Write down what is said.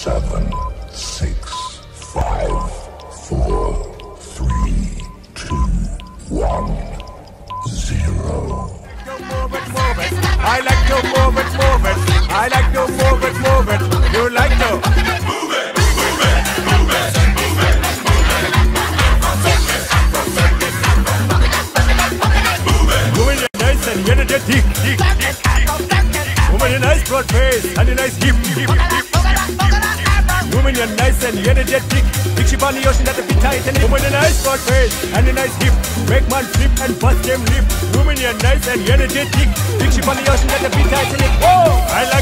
seven, six, five, four, three, two, one, zero. Move it, move it. I like to move it, move it. I like to move it, move it. You like to Moving your nice and energetic. Moving your nice broad face and a nice hip, hip, hip. Your nice and energetic. Big ship on the ocean that the be tight and moving a nice broad face and a nice hip. Make man flip and bust them lip. Moving your nice and energetic. Big ship on the ocean that the be tight and. Whoa! I like